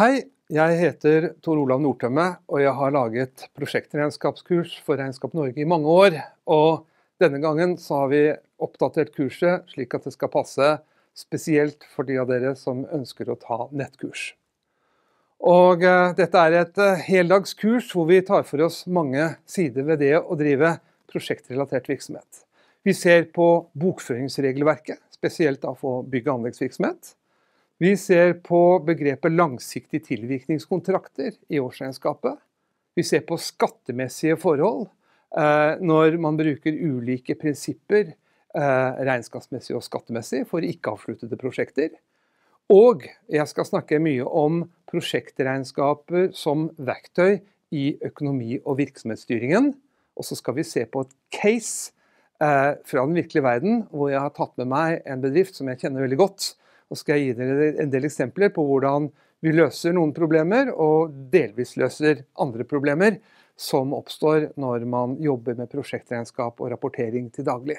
Hei, jeg heter Tor Olav Nordtømme, og jeg har laget prosjektregnskapskurs for Regnskap Norge i mange år. Og denne gangen så har vi oppdatert kurset slik at det skal passe spesielt for de av dere som ønsker å ta nettkurs. Og uh, dette er et uh, heldagskurs hvor vi tar for oss mange sider ved det å drive prosjektrelatert virksomhet. Vi ser på bokføringsregelverket, spesielt da for bygg- og anleggsvirksomhet. Vi ser på begrepet langsiktige tilvirkningskontrakter i årsregnskapet. Vi ser på skattemessige forhold eh, når man bruker ulike prinsipper, eh, regnskapsmessig og skattemessig, for ikke-avsluttede prosjekter. Og jeg skal snakke mye om prosjektregnskaper som verktøy i økonomi- og virksomhetsstyringen. Og så skal vi se på et case eh, fra den virkelige verden, hvor jeg har tatt med meg en bedrift som jeg kjenner veldig godt og skal jeg gi dere en del eksempler på hvordan vi løser noen problemer, og delvis løser andre problemer som oppstår når man jobber med prosjektregnskap og rapportering til daglig.